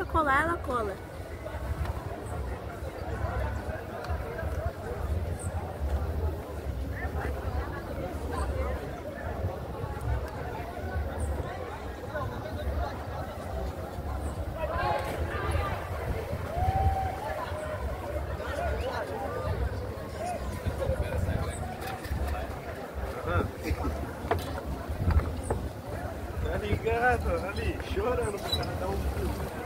pra colar, ela cola. Tá ligado? Ali, chorando.